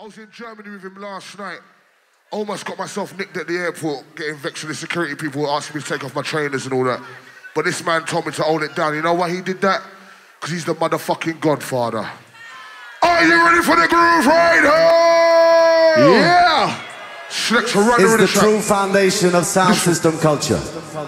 I was in Germany with him last night. Almost got myself nicked at the airport, getting vexed with the security people asking me to take off my trainers and all that. But this man told me to hold it down. You know why he did that? Because he's the motherfucking godfather. Are you ready for the groove right here? Yeah! Is the the true foundation of sound system culture.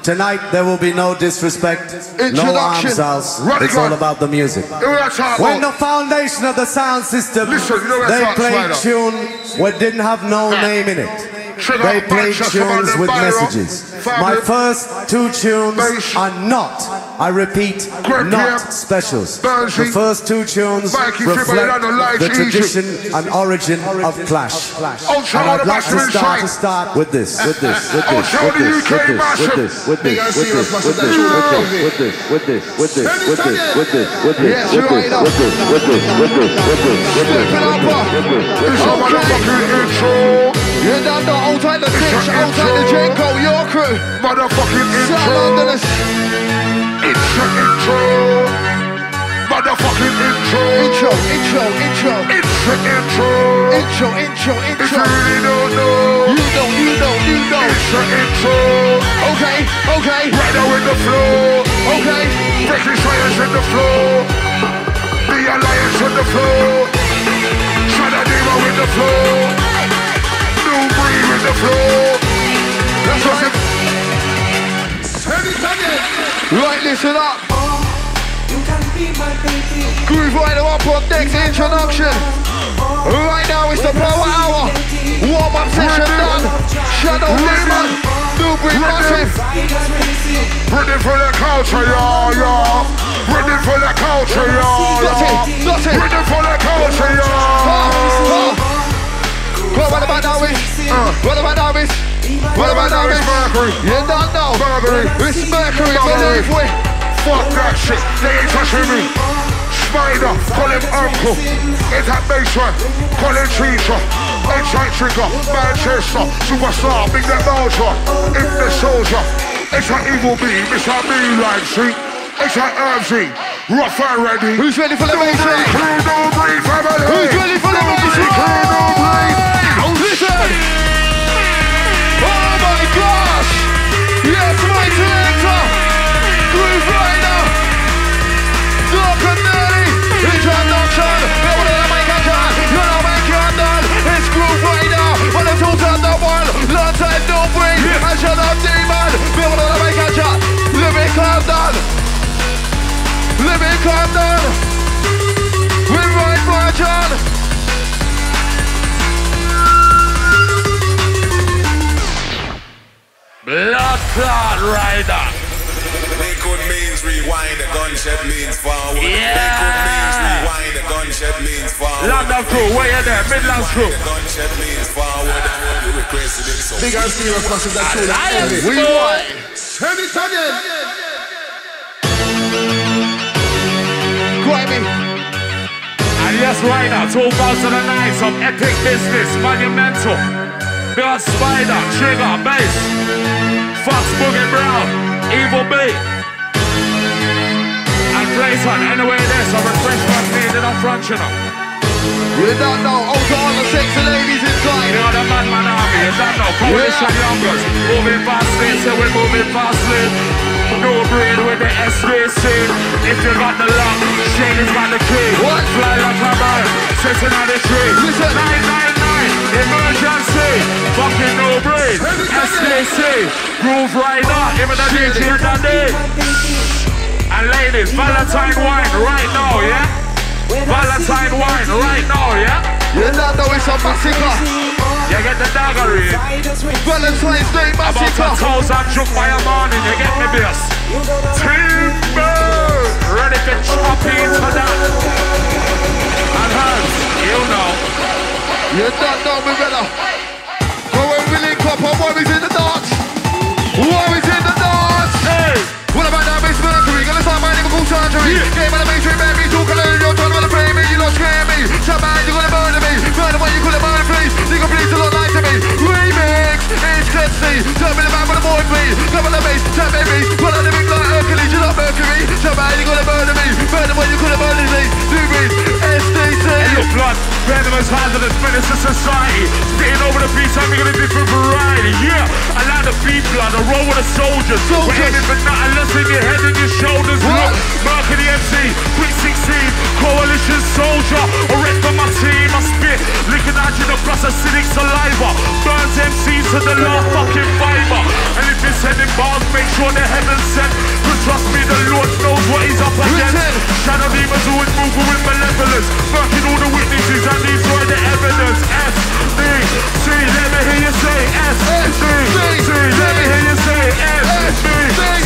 Tonight there will be no disrespect, no arms house. It's all about the music. You know what I'm talking When the foundation of the sound system, Listen, you know they played tune what didn't have no name in it. They Manchester, tunes with messages. My first two tunes are not, I repeat, not specials. The first two tunes reflect the tradition and origin of Clash. And I'd like to start, to start with this, with this, with Oh, this, show with the this, UK with this, massive. with this, with Big this, and with serious this, massive with that this, you with love this, with this, with this, with this, with this, with this, with this, Yes, with right this, up. with this, with this, with this, with this, with this, Step it up, uh. with this, with It's a this. motherfucking intro. You done the old time the pitch, old time the Jenko, your crew. Motherfucking intro. under the It's an intro. Motherfucking intro. intro, intro, intro, It's an intro. intro, intro, If intro. you really don't know, You know, you know, you know. it's an intro. Okay, okay, Right now in the flow. okay. Breakin Science in the flow. The alliance in the flow. Shadadimo in the flow. New breed in the flow. That's right. Right, listen up. Grooverider up on next introduction. Right now it's the power hour. Warm up session done. Shadow Demon. New breed massive. Ready for the culture, y'all, y'all. Ready for the culture, y'all, it, it. Ready for the culture, y'all. About now is? Uh, what about now is? What about now is? Mercury? You don't know. Mercury. It's Mercury, believe we. Fuck that shit. They ain't touching me. Spyda, call him uncle. It's that baseline. Call him teacher. H.I. Trigga, Manchester, superstar, big that Belger. In the soldier. It's that evil beam, it's that me like see. It's that Herbzie, rough and ready. Who's ready for the baseline? Crew, no breed, family. Who's ready for the No Living calm down! With right margin! Blood clot rider. Lakewood means rewind, the gunshot means forward. Yeah. Lakewood means rewind, the gunshot means forward. London crew, where you there? Midlands crew. The gunshot means forward. You requested it, so Big and serious massive that tune. Alliance We want. Turn it again. Grimy. And yes, Rider, 2009, some epic business, monumental. Big Spyda, Trigga, Bass, Fox Boogie Brown, Evil B. And Clayton, anyway, there's some refreshment needed up front, you know. You don't know. Oh, to all the sexy ladies You inside. know the Madman Army, you don't know. Coalition Youngers, moving fastly, so we're moving fastly. No breed with the SDC. If you got the lock, Shane has got the key. What? Fly like a bird, sitting on the tree. Listen. 999, emergency. Fucking no breed. SDC, Grooverider, even the DJ Dandy. And ladies, Valentine wine right now, yeah? Valentine wine right now, yeah? You don't know it's a massacre. You get the daggery. Valentine's Day About a massacre. thousand juke by a morning, you get me this. Timber! Ready to chop into that. And hands, you know. You don't know me better. Go and we link up is in the dance. What is in the dance? Hey! What about that Miss Mercury? Gonna start my lyrical surgery. Game of the matrix, baby. Talk a little, you're trying to play me. You don't scare me. Somebody, you're gonna murder me. Murder what you call it, murder, please. Nigga, please, not lie to me. Remix is Clancy. Tell me the man to avoid me. Come on the beast, tell me me. Pull out the Hercules, you're not Mercury. you gonna murder me. Murder when you could have murdered me. Blood. are the most hazardous menace to society. Sitting over the beat, in a different variety. Yeah, I like the beat, blood. I roll with a soldier. We're aiming for nothing less than your head and your shoulders. What? Look, Mark of the MC, Quick 16, Coalition Soldier. I for my team, I spit. Licking out you the plus acidic saliva flavor. Burns MCs to the last fucking fiber. And if it's heading bars, make sure they're heaven sent. Cause trust me, the Lord knows what he's up against. Shadow demons always move with malevolence. fucking all the witnesses and destroy the evidence. S, D, C, let me hear you say S, D, C, let me hear you say S, D,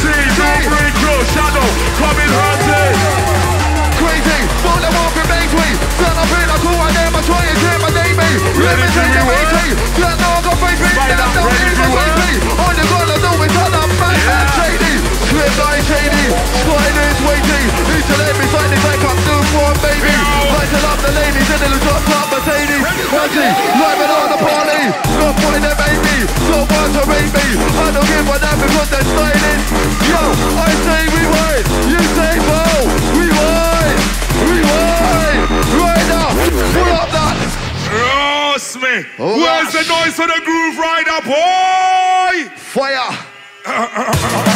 C, don't break your shadow. Coming hard crazy. Won't let walk I am I try and my name me. Let me take it with me Get no face me. Now don't even All you gonna do is turn up, man yeah. Shady. Like Shady. Slide noise for the Grooverider, boy! Fire!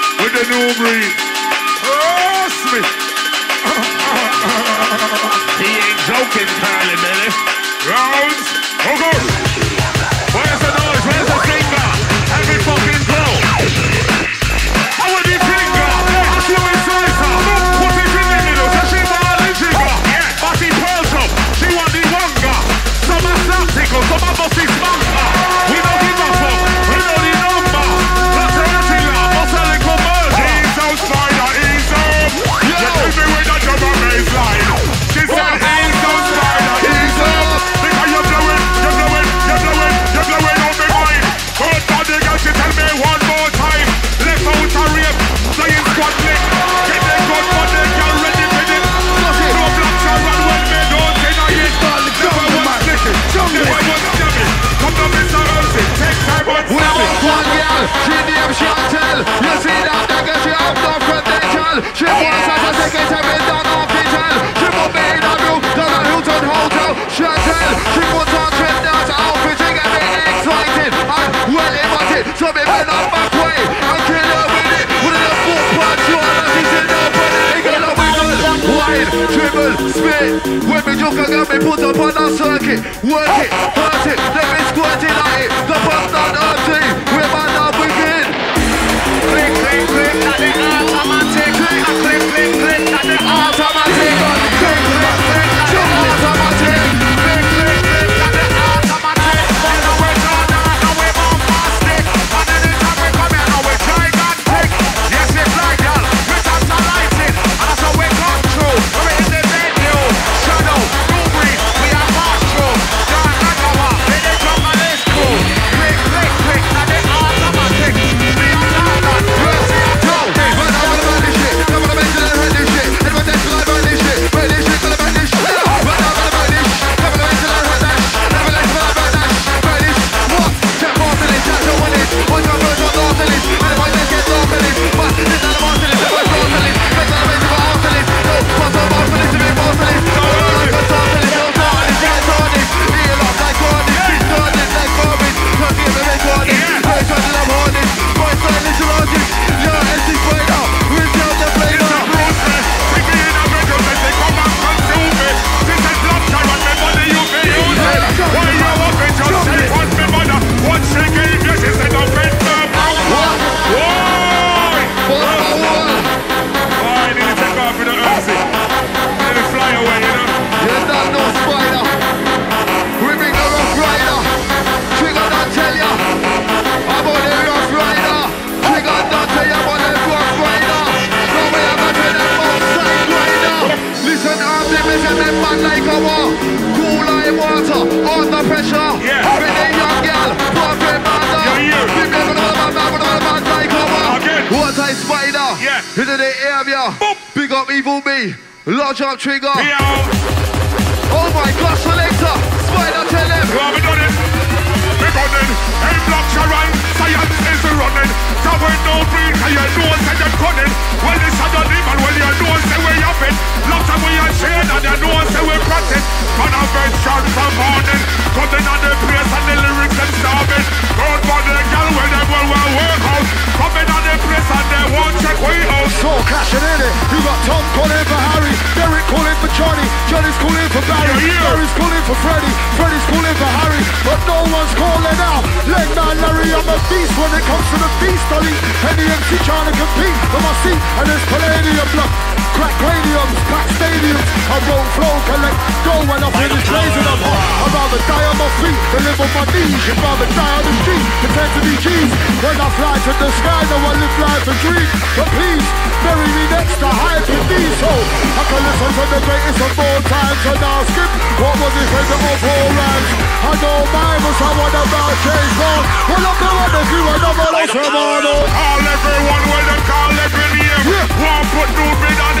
with the new breed, trust me. He ain't joking, Curly Billy. Rounds, oh She wants us to take it every down official. Dribble, spit. When me joke, I got me put up on a circuit. Work it, hurt it, let me squirt it at it. The pump not empty, you know say them cunning. Well, this a Lots of we are shade. And you know say we practice. Convention from morning. Cutting on the place and the lyrics them starving. Don't bother the girl when they will well work out. Coming on the place and they won't check we out. So clashing in it. You got Tom calling for Harry, Derek calling for Johnny, Johnny's calling for Barry, Yeah, yeah. Barry's calling for Freddie, Freddie's calling for Harry, but no one's calling out. Leg man Larry, I'm a beast when it comes to the beast, Ollie. Any MC trying to compete for my seat, and there's palladium block. Crack craniums, pack stadiums, I roll flow, collect dough when I finish raising up hot. I'd rather die on my feet than live on my knees. You'd rather die on the street, pretend to be G's. When I fly to the sky, no I live life and dream. But please, bury me next to hype me so I can listen to the greatest of all times and now skip what was his favorite of all rhymes. I know mine was someone about James Bond. Well, I'm the one that you and I'm all. Call everyone when them call every name. Yeah. One put new bid on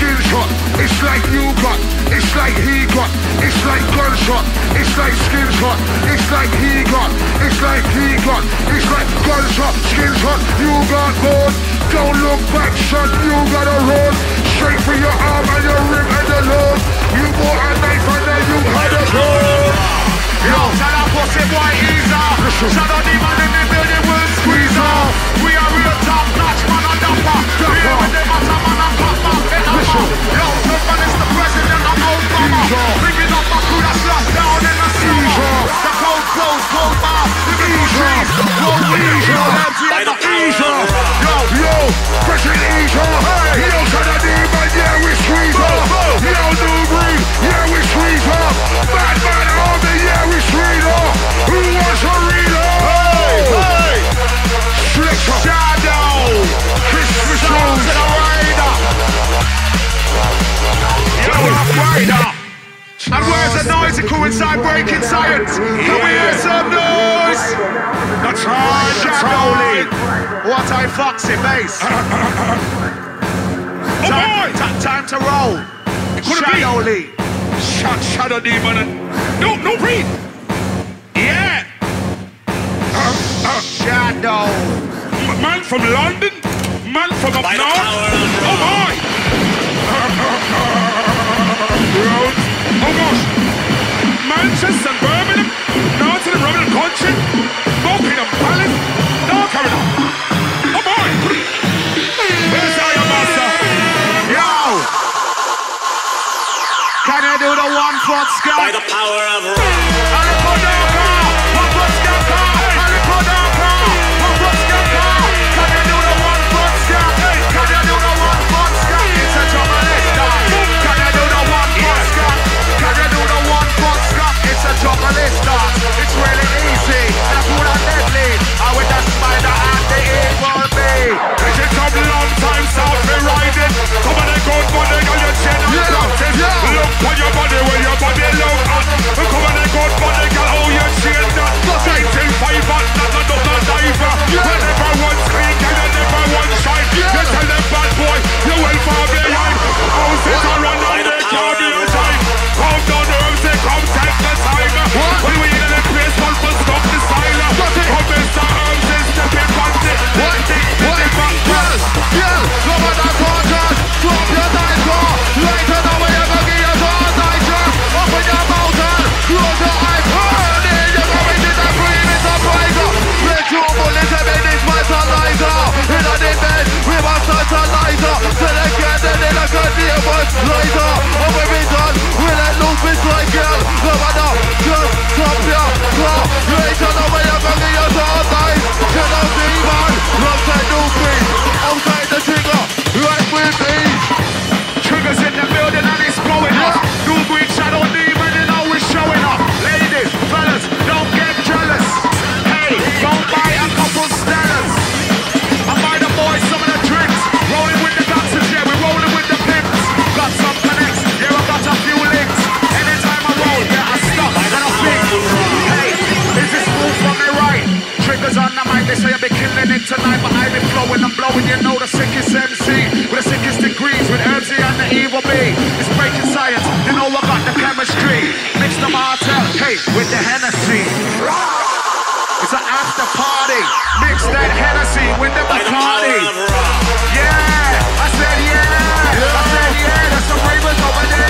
Skin shot, it's like you got, it's like he got, it's like gunshot, it's like skin shot, it's like he got, it's like he got, it's like gunshot, skin shot, you got bored. Don't look back, son, you gotta run straight for your arm and your rim and the load. You bought a knife and then you had a gun. Yo, tell that pussy boy ease off. Shut up, the man in the building will squeeze off. We are real top notch, man, Obama. Bringing up locked down in the. Coincide Breakin Science. Can we hear some noise? That's right, that's What I foxy bass. time, ti- time to roll. could it be? Shadow Lee. Shot, shadow demon. No, no breathe. Yeah. Shadow. M- Man from London, man from up By the north. Oh my! Rhodes. Oh gosh! Manchester, Birmingham, Northern Roman Country, Buckingham Palace, North Carolina. Oh boy! Where's Iron Master? Yo. Can I do the one foot By the power of rock. It some long time south me riding? Come on, they good money, girl, you chain and Yeah, practice. yeah. Look for your body where your body look at. Come on, killing it tonight, but I be flowing and blowing. You know the sickest MC with the sickest degrees with Herbzie and the evil B. It's Breakin Science, you know got the chemistry. Mix the martel, hey, with the Hennessy. It's an after party. Mix that Hennessy with the Bacardi. Yeah, I said yeah. I said yeah. There's some ravers over there.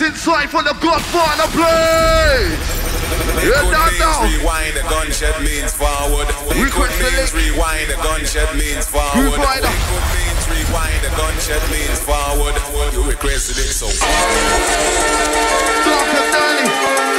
what's inside for the Godfather blade. Yeah, that now. Rewind the gunshot means forward. We means rewind the gunshot means forward. Rewind the rewind gunshot means forward. You requested it so. Doctor Danny.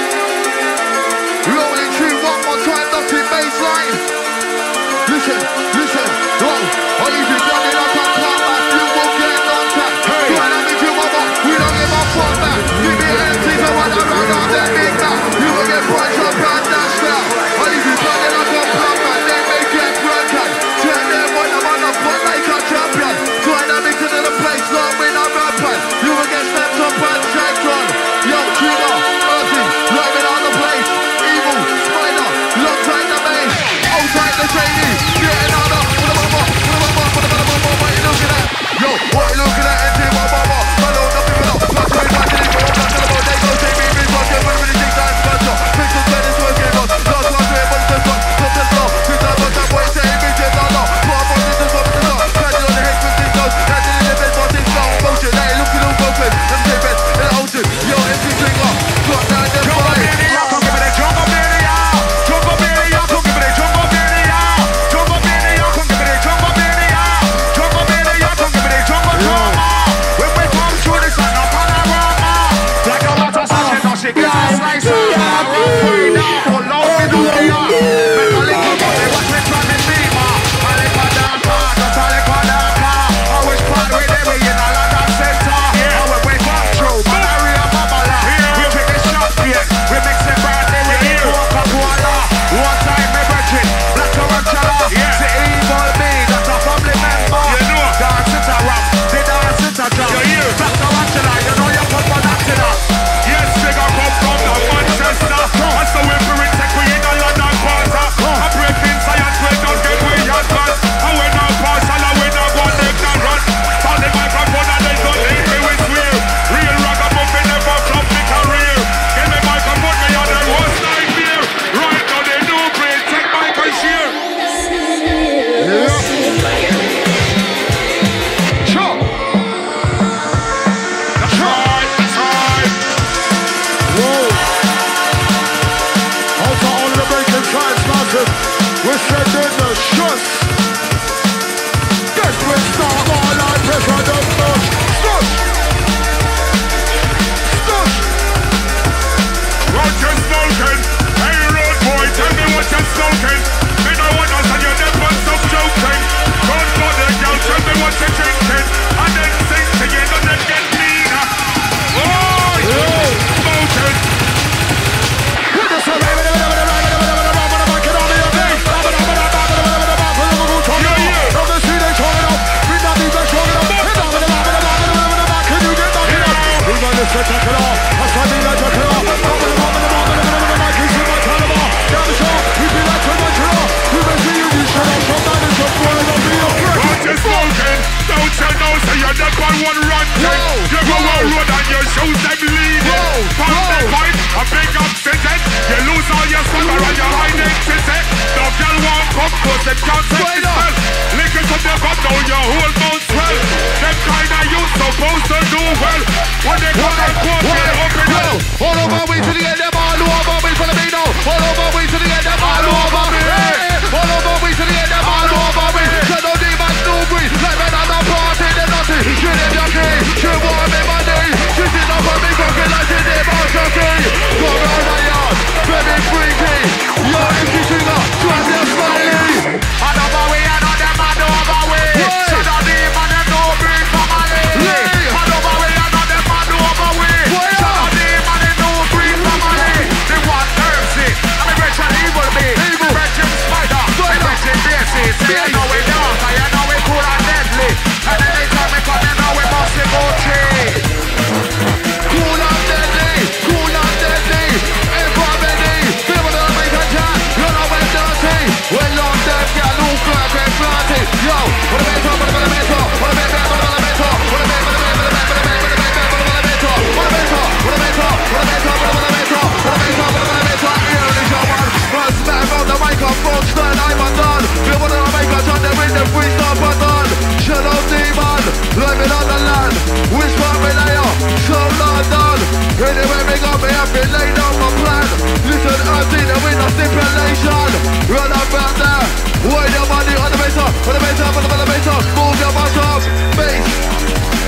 Anyway, we got me, I've laid on my plan. Listen, I've seen it a stipulation. Run up out there. Weigh your money on the meter, on the meter, on the meter Move your butt up,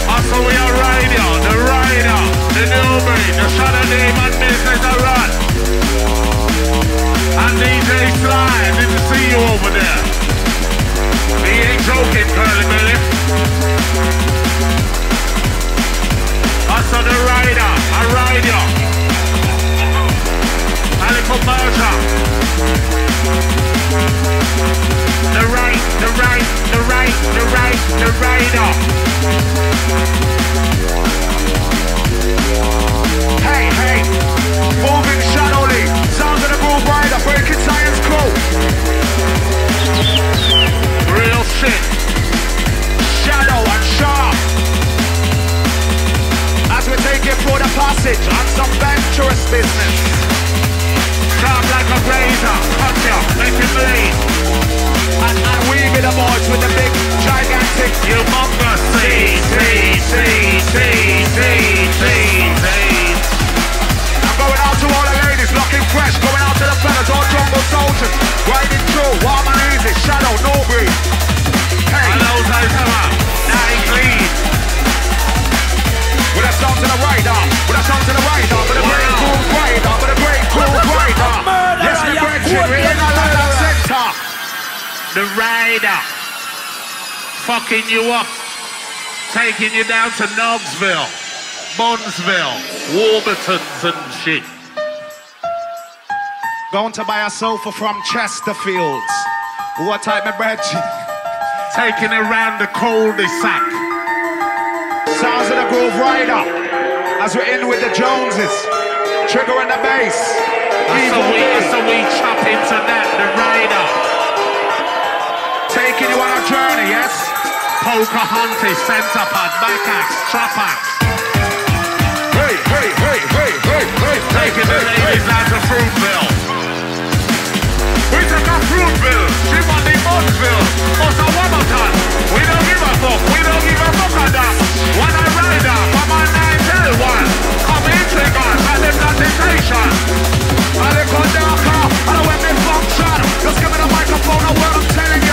I saw we are radio, the rider The newbie, the shadow name and business I run. And DJ Sly, Good to see you over there. He ain't joking, Curly Billy I saw the a. A little. The right, the the the the. Hey, hey, moving shadowly, of the Breakin Science crew. Real shadow and sharp as we take you through the passage on some venturous business. Sharp like a razor, cut you, make you bleed. And, and we be the boys with the big, gigantic, humongous C, C, C, C, C, C, C, C. Grenada. Fucking you up. Taking you down to Knoxville, Bonsville, Warburtons and shit. Going to buy a sofa from Chesterfields. What type of bread? Taking around the cul-de-sac. Sounds of the Grooverider. As we're in with the Joneses. Trigga and the bass. That's a, we, that's a wee chop into that, the Rider taking you on a journey, yes? Pocahontas, center pad, back axe, trap axe. Hey, hey, hey, hey, hey, hey, Taking hey, the ladies hey. out to Fruitville. We took a Fruitville, she won the Buntsville, us a Wabaton. We don't give a fuck, we don't give a fuck a that. When I ride up, I'm a nine till one. Come in, take on, I live not the station. I live on dark car, I don't have the function. Just give me the microphone, I I'm telling you.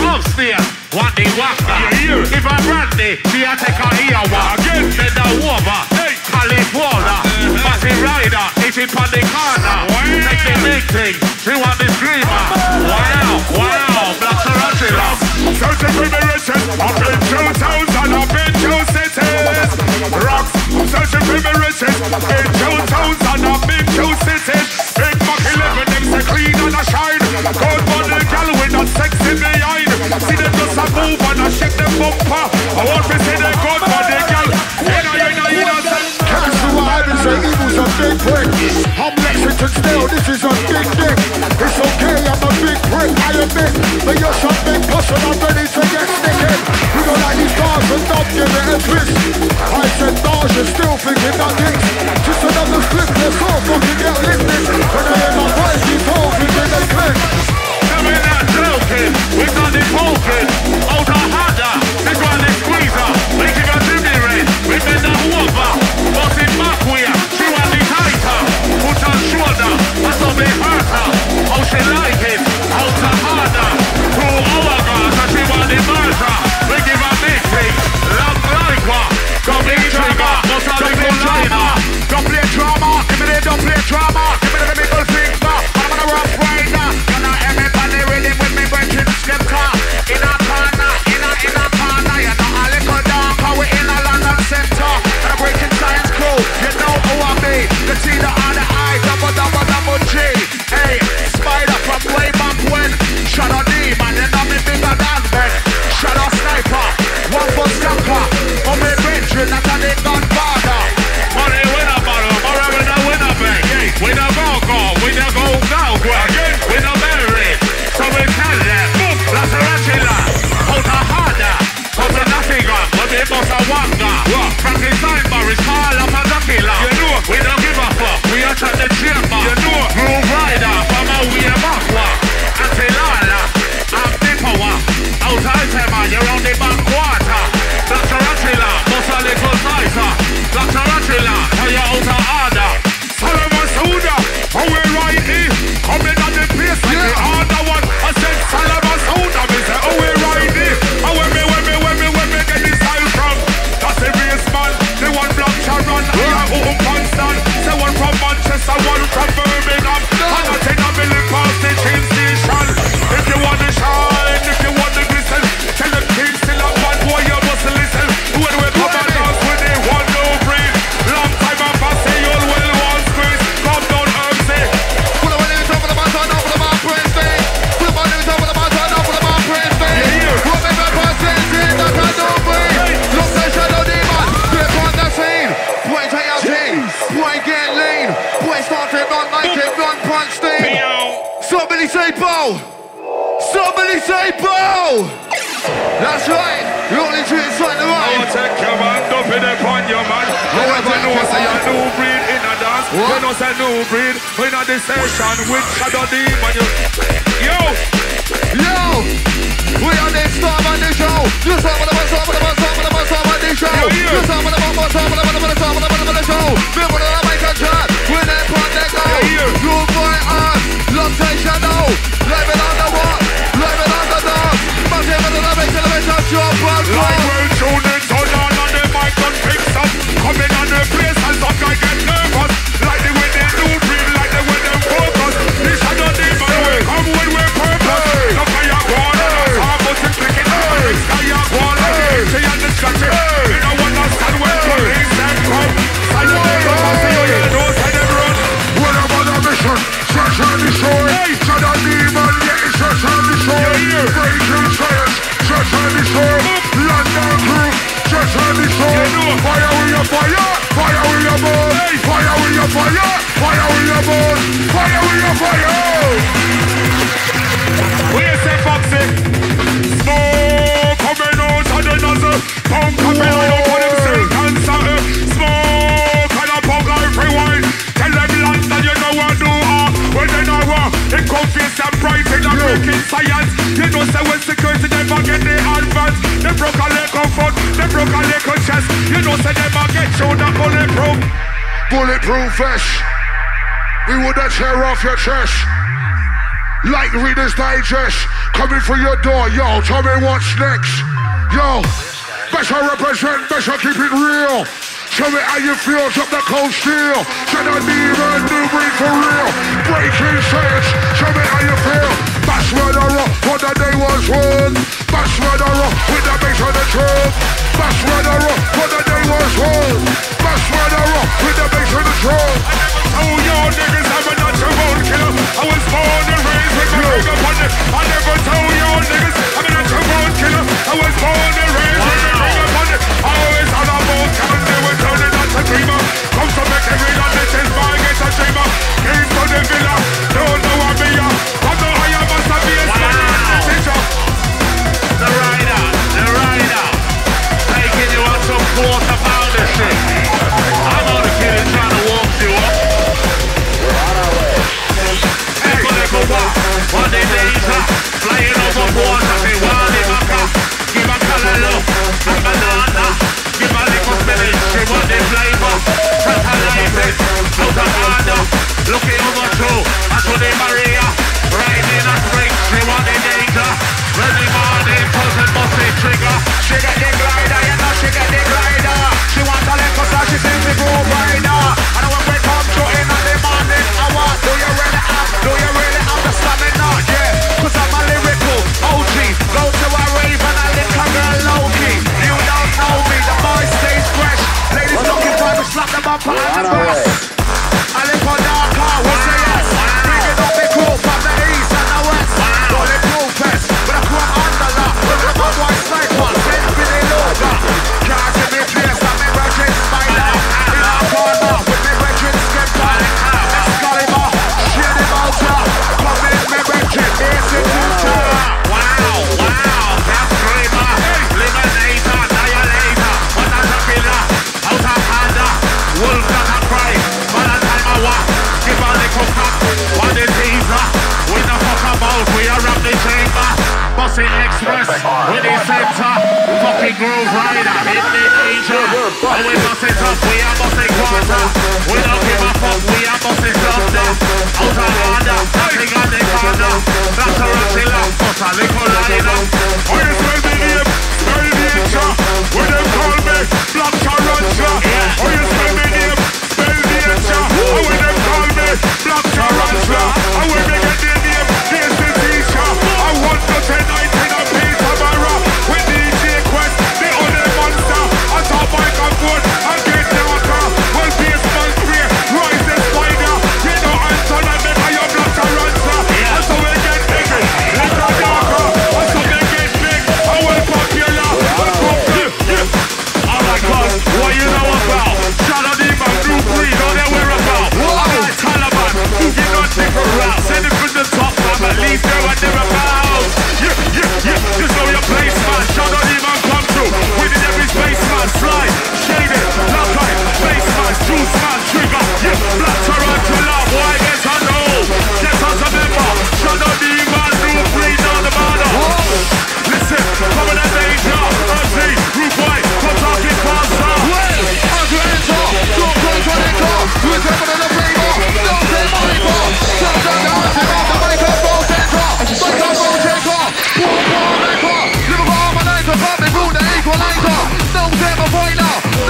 gloves there. One day waka. You? If I'm brandy, uh-huh. me I take a ear one. Again, bend a over. Hey, rider, it's in pan the corner. The big thing. deal, this is a big dick. It's okay, I'm a big prick, I admit. But you're some big puss I'm ready to get snicked. You don't like these bars and don't give it a twist. I said bars, you're still thinking that dicks. Just another flip, that's all fucking off your chest. Like Reader's Digest. Coming through your door. Yo, tell me what's next. Yo, better represent, better keep it real. Tell me how you feel, drop that cold steel. Can I be a new breed for real? Breakin Science, tell me how you feel. Bash murderer, what the day was won. Bash murderer, with the bass on the drum. Bash murderer, what the day was won. Bash murderer, with the bass on the drum. Oh, y'all niggas have a natural killer. I was born and raised with my ring upon it. I never told y'all niggas I'm a natural killer. I was born and raised with my ring upon it. Always on a boat, coming there with turning dreamer. Come to make every night, this is a dreamer. Keys to the villa, don't know me are. Maria. Riding a spring, she want the danger. Ready morning, cousin bossy trigger. She got the glider, you know she got the glider. She want a lick so she sings the Grooverider. And when we come through in the morning hour, do you really have, do you really have the stamina? Yeah, cause I'm a lyrical OG. Go to a rave and I lick a girl low key. You don't know me, the boy stays fresh. Ladies looking for me, slap them up and the breast. With Bossy Express, the center, fucking Grooverider, hit the danger, and we bust it up, we are bossy quarter, we don't give a fuck, we are bossy thunder, out of order, nothing on the corner, that's a killer, but a little liner, you smell the name, smell the intro. When them call me Black Tarantula. The name, smell the when them call me Black Tarantula. Oh, when me get the I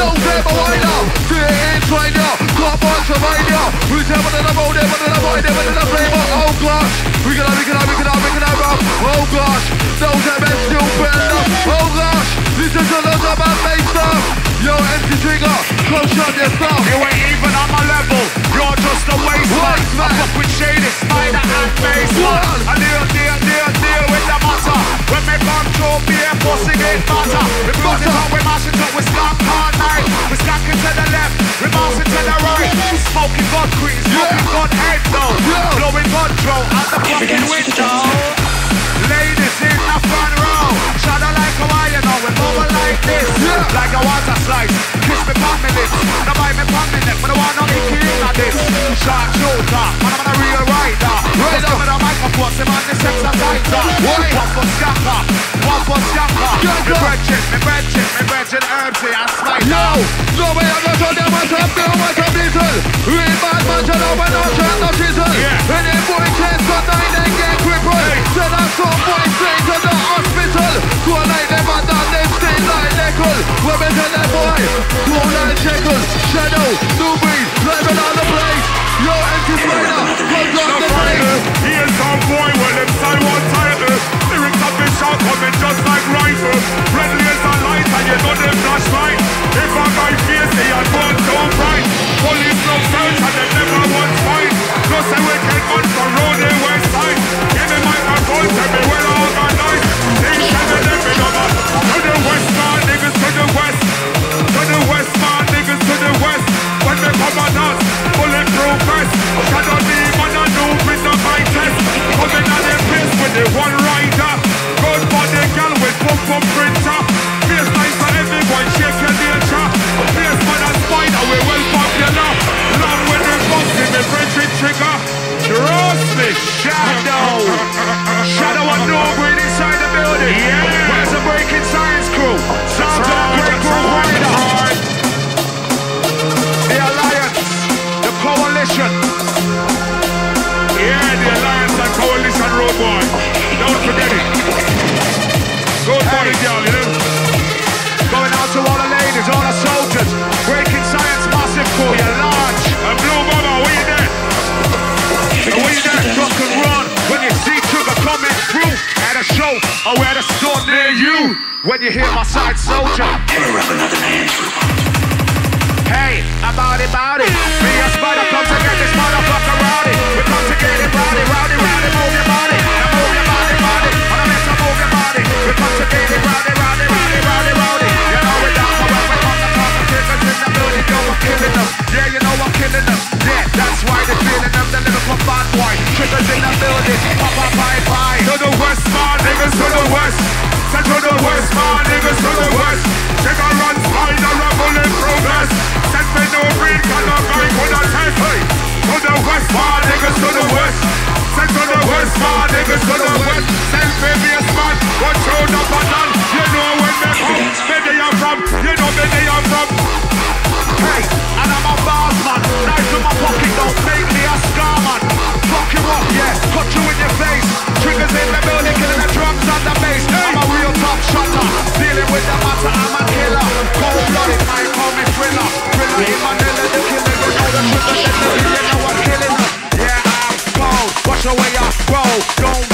No Zebra Wider. Three inch rider. Come on, survivor. We're taking the bowl, they're the boy, they're the flavor. Oh gosh. We can have, we can have, we can have, we can have. Oh gosh. No Zebra still better. Oh gosh. Listen to the Zebra bass stuff. Yo, empty Trigga, close shot your stuff. You ain't even on my level, you're just a waste man. I fuck with Shaydee, Spyda and face. One. I deal, deal, deal, deal with the matter. When me come through, be a pussy get matter. We put it up, we mash it up, we skank all night. We skank it to the left, we mash it to the right. Smoking gun crease, smoking gun head though. Blowing gun throw out the fucking window. Ladies in the front now. Shout like Hawaii, you know, we're moving like this. Yeah. Like a want a slice. Kiss me pop me lips. Now bite me pop me neck, but I want no icky in this. Shot shooter, man, I'm a real rider. Right up. Give me the microphone, say man, this exerciser. Why? Puff for scamper, one for scamper. Me bread chip, me bread chip, me bread bretchen Herbzie, I smite. No, no way I'm not on them, what's up, girl, what's up, diesel? We bad man, shut up, we're not trying to chisel. Yeah. And if boy chance got nine, get crippled. Hey. I saw all boy straight to the hospital seul, are là body, one rider. Good body, girl with pump pump printer. Fierce nice for everyone, shake your nature. Fierce man and Spyda, we well popular. Love when with the boxing, the French trigger. Trust me, shadow. Shadow and Norwood inside the building. Yeah. Where's the Breakin Science crew? Sound of break crew, Don't forget it. Go it, you know? Going out to all the ladies, all the soldiers. Breakin Science massive for large. And Blue and run. When you see coming through at a show or at a store near you. When you hear my side soldier. Hammer up another man's. Hey, about it, about it. Me and Spyda come to get this motherfucker rowdy. We come to get it rowdy, rowdy, rowdy, move your body. Trigga's in the building, pop up, bye bye. To the west, my niggas to the west. I'm a real. Dealing with the matter, I'm a killer. Cold blooded, I call me thriller. Thriller the killer. Know the the I'm killing. Yeah, I'm cold. Watch the way I roll. Don't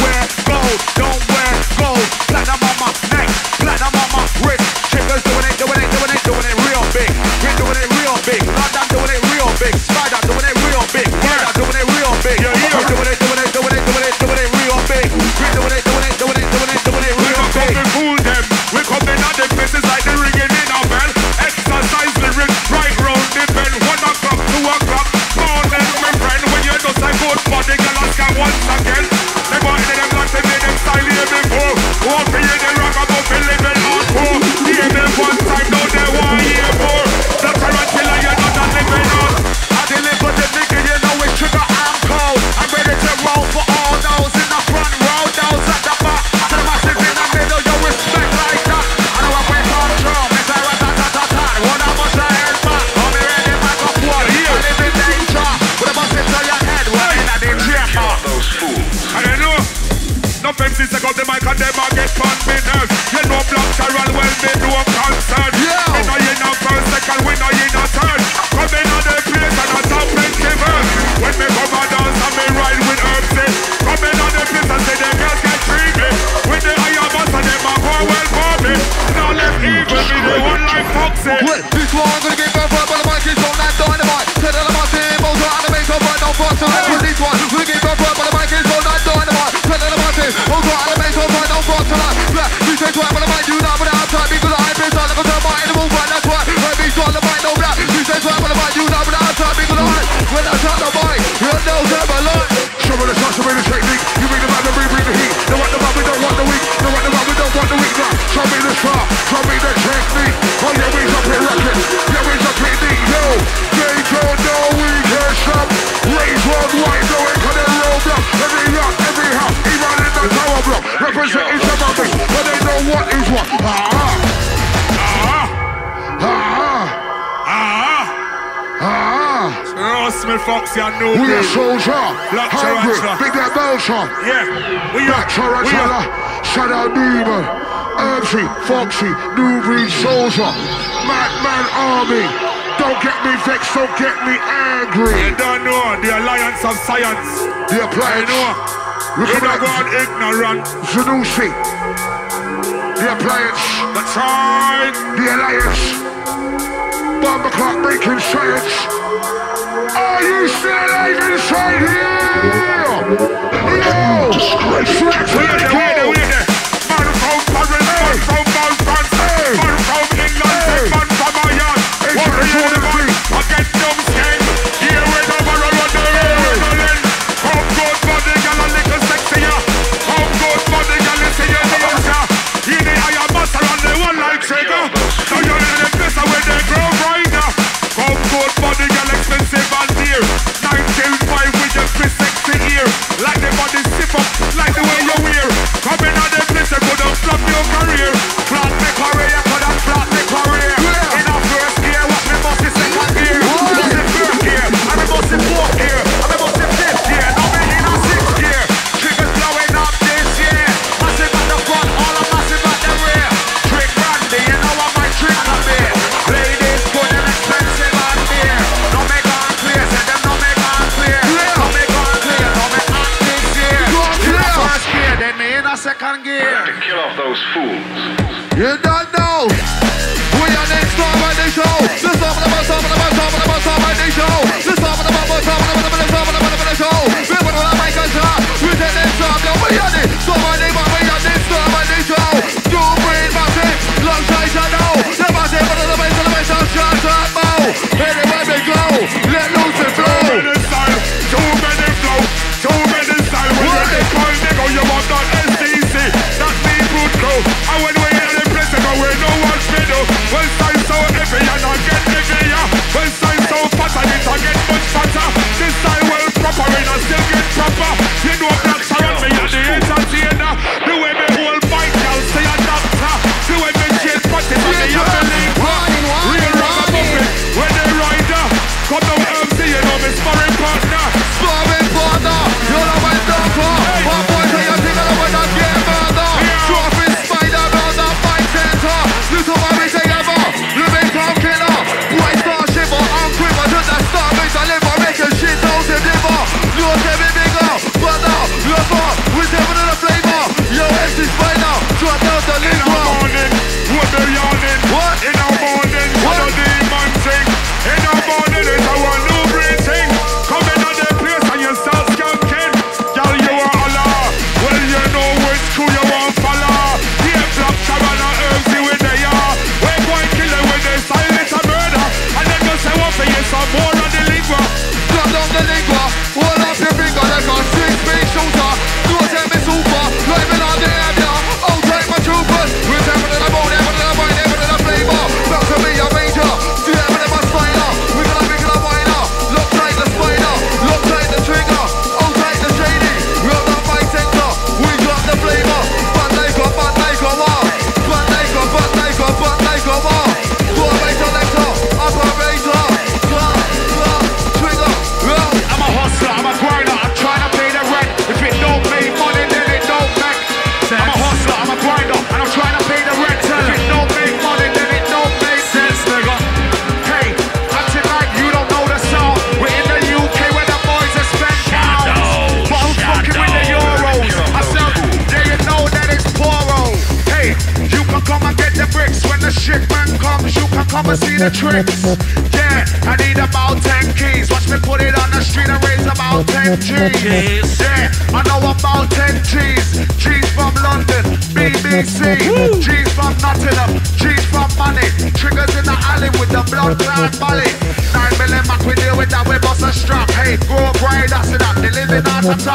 Legacy, I We are soldier, hungry, big that Belgium. Yeah, we are. Black Charachala, Shadow Demon, Ertzy, Foxy, New Breed Soldier, Madman Army. Don't get me vexed, don't get me angry. You don't know the alliance of science. The appliance. You know. Look at that. Ignorant. Zanussi. The appliance. The tribe. The alliance. Bomb o'clock making science. Are you still alive inside here? No! Disgrace! Flat, flat, flat,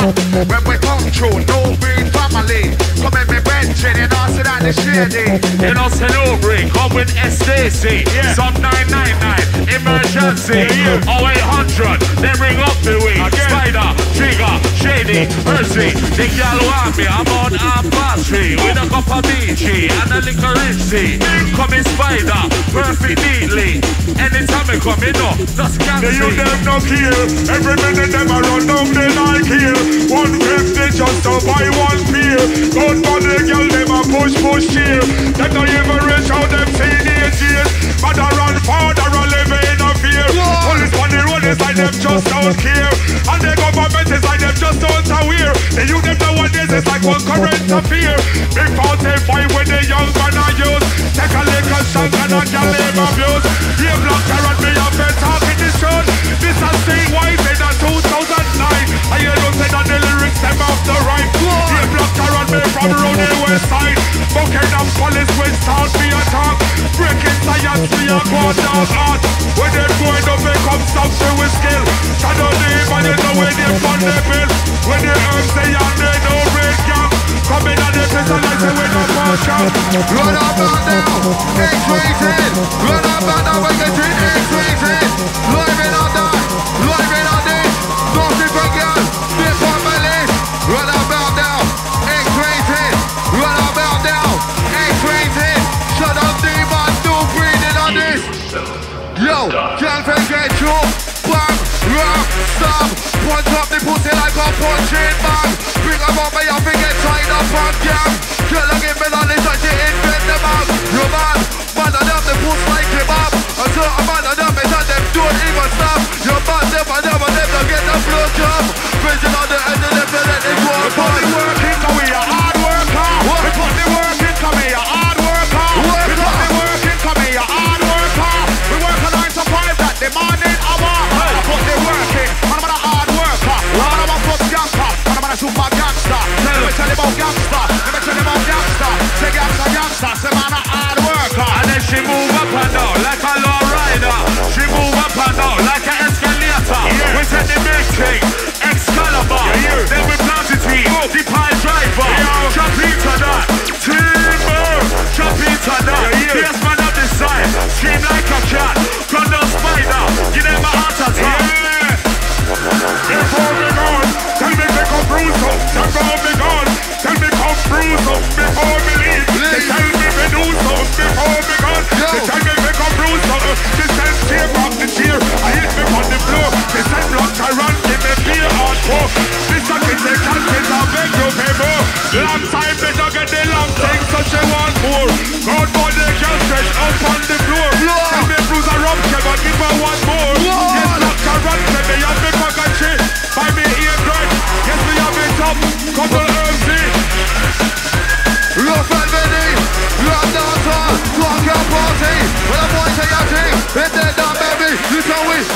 up when we come through, No green family. Come and be benching and us and the shady. And us hello bring. Come with ecstasy. Yeah. Sub 999. Emergency. Yeah. 0800. they ring up the wing. Spyda. Trigga. Shaydee. Percy. The girl want me. I'm on a battery. With a cup of beachy and a liquor ritzy. Coming Spyda. Perfect neatly. Anytime I come, you know. Just can't see. You them no care. Every minute them I run down there buy one beer. Good body girl them a push push cheer. Them no even reach out them teenage years. But I run farther a live in a fear. Police on the road is like them just don't care. And the The youth them nowadays is like one current affair. Big fountain fight with the young man I use. Take a lick and shank and a gal name abuse. Yeah, block carrot me up and talking this short. This has stay wise in a 2009. I hear them say that the lyrics them off the right. Yeah, block carrot me from round the west side. Buckingham Palace West Town be a talk. Breakin Science we a go down hard. When they going up they come stop to with skill. Shadow name and you know where they fund the bill. When the herbs say and they no break gang. Come in and they piss and I say we no. Run up and down, X-rated. Run up and down, we get it X-rated. Live in live in on this. Don't this on my list. Run up and down, X-rated. Run up and down, X-rated. Shut up, demon, do breathing on this. Yo, can't forget you. Bang, rock, stop. Punch up the pussy like a punching bag. Bring them up, me up and get tied up on gang. Girl, I give me this and she invent them up. You man, man of them, the puss like. Until a man of them, tell them don't even stop. You man, them and them and them, don't get the blood job. Prison on up on the floor. Tell me bruise a rupture, but give her one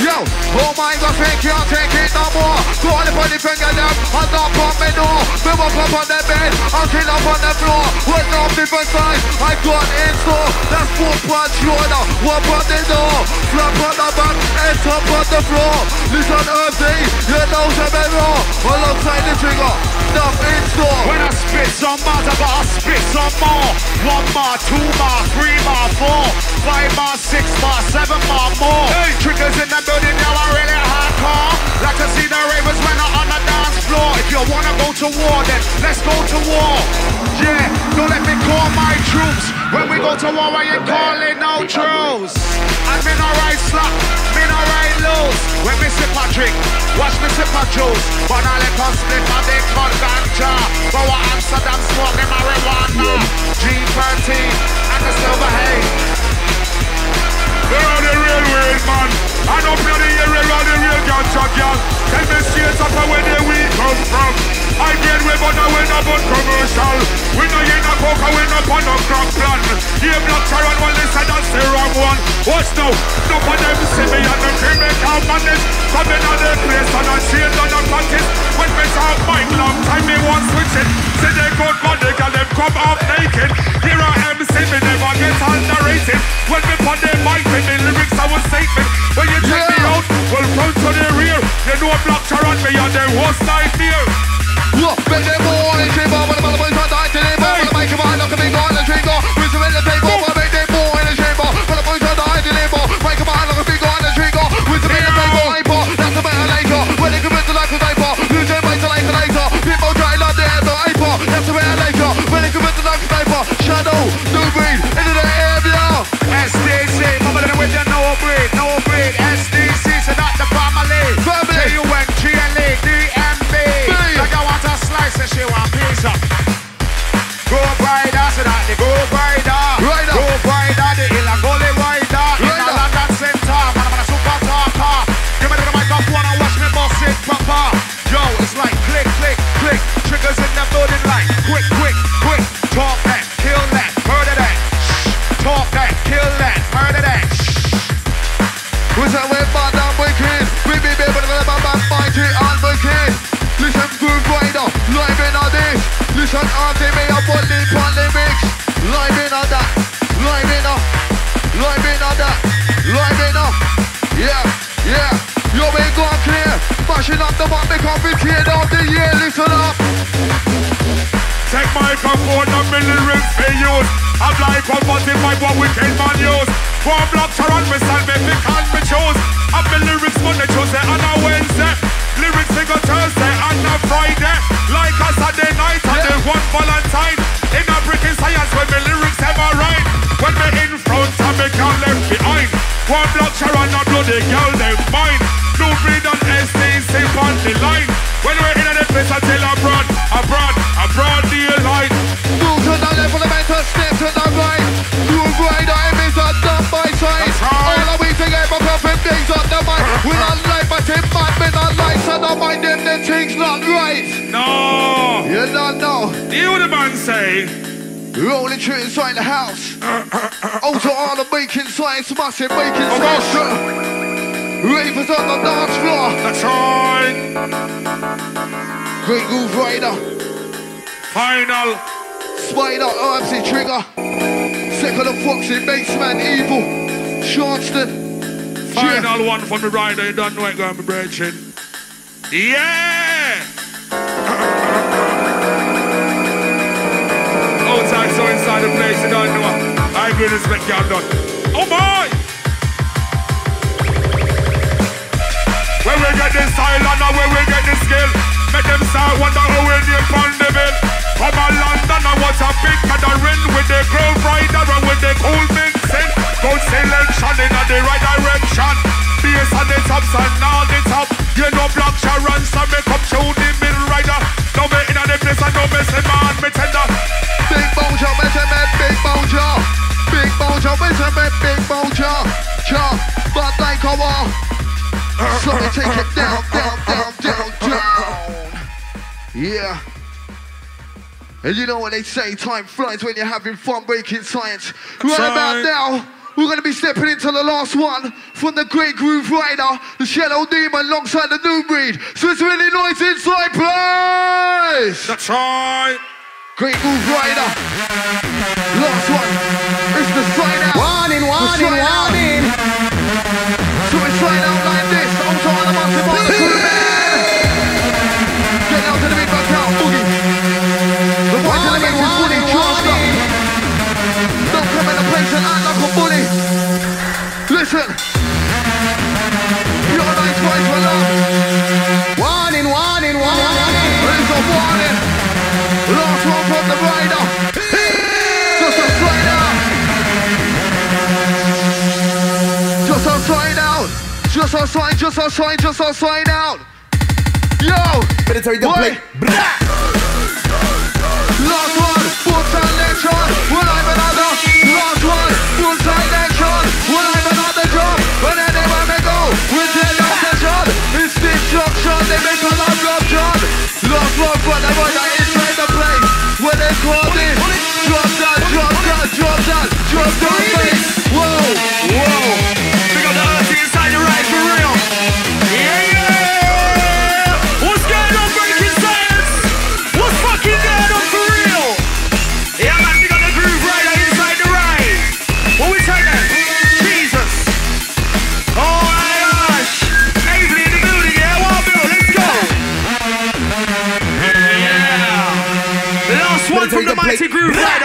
yo. Oh my God, think can't take it no more. Go on the finger them, and knock on me door. Me walk up on the bed, and kill up on the floor. With no different size, I got in store. That's four punch shoulder, one on the door. Flap on the back, and top on the floor. Listen earthy, you know some raw. Alongside the trigger, enough in store. When I spit some bars, I gotta spit some more. One more, two more, three more, four, five more, six more, seven more, more. Trigga's in the building, now I really hardcore. Like to see the ravers when I'm on the dance floor. If you wanna go to war, then let's go to war. Yeah, don't let me call my troops. When we go to war, I ain't calling no troops. I'm in a right slap, me no right loose. When me sip a watch me sip a juice. But I let us split my dick on ganja. But what Amsterdam smoke, them marijuana. G13 and the silver haze. They're all the weird man. I don't know bloody area all the real ganja gang. Tell me straight up where they we come from. I get way but I went about commercial. We no in a coca, we no on no crack plan. Yeah, black Sharon, one. Watch now, no of them see me and me calm madness. Come in on the place and I change on the practice. When me talk mic long time me want switch it. Say they good but they got them come up naked. Here I am, see me never get underrated. When me put the mic with the lyrics I was statement. When you take me out, well front to the rear. You know black Sharon me and them worst nightmare. Look, make them more in the chamber When the boys try to die to them When the mic come on, knock a big on the trigger Whistle in the paper One auntie me a bully pon the mix. Live in on that. Live in on. Live in on that. Live in on. Yeah, yeah. Yo, we gone clear. Mashing up the mic, because we teared out the year. Listen up. Take microphone and me lyrics for use. I'm like 145 what we can man use. One block to run sell me pick and me choose. Bloody girl them mine. Blue breed and STC on the line. When we're in the place until abroad, abroad, abroad the line. Move to the left, fundamental step to the right. Move right, I'm is a done by side. All the way together, perfect days on the mic. We not like, but it might be not like, so don't mind them, the things not right. No! You don't know. You the man say, Rolling through inside the house. Out to all the making science, massive making Oh, science. Ravers on the dance floor. that's right. Great Grooverider. Final. Spyda, Armsy Trigga. Second of Foxy, Bassman, Evil. Yeah. Final one for the rider, you don't know it gonna be breaching. Yeah! Outside, so inside the place, you don't know. I agree, respect y'all done. Oh boy! Where we get this style and where we get this skill. Make them start wonder how we name on the bill. From on London and what's a big gathering with the Grooverider and with the cool mixing. Good selection in the right direction. Bass on the tops and all the top. You know block Sharon, so make up through the middle rider. Now me in the place and messing man, me Measurement, Big. Cha, but like a wall. Take it down, down, down, down, down. Yeah. And you know what they say, time flies when you're having fun Breakin Science. Right about now, we're gonna be stepping into the last one from the Great Grooverider, the Shadow Demon alongside the New Breed. So it's really noise inside place! That's right. Great Grooverider. Last one. It's the sign out. Warning, warning, sign out. warning. So Just a slide, just a slide, just a slide out. Yo. Military Boy. play. Last one. Full. Will I another? Last one. Full. Will I another job? When anyone may go. With their last session. It's destruction. They make a lot of job. Last one for the rider inside the place. When they call this. Drop that, drop that, drop that, drop that bass. Whoa, Grooverider.